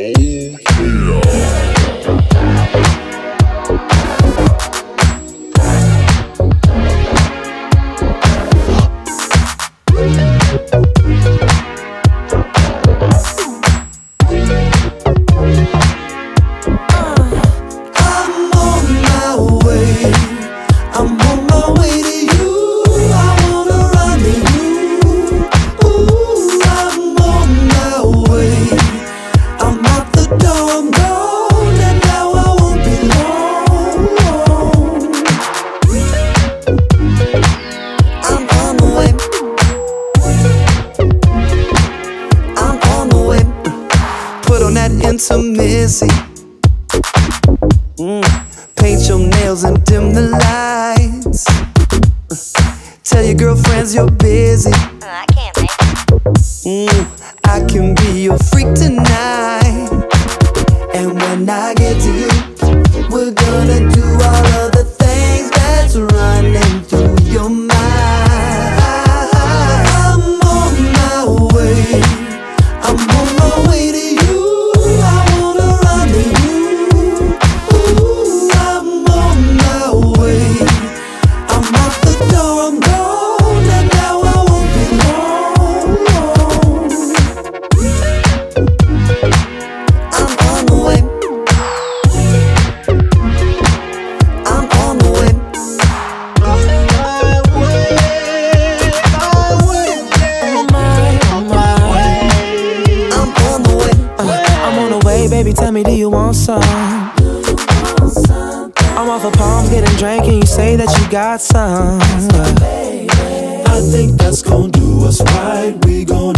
I'm that Intimissimi. Mm. Paint your nails and dim the lights. Tell your girlfriends you're busy. I can't make Mm. I can be your freak tonight. And when I get to you, Baby. Tell me, do you want some? I'm off of palms, getting drank, and you say that you got some. I think that's gonna do us right. We gonna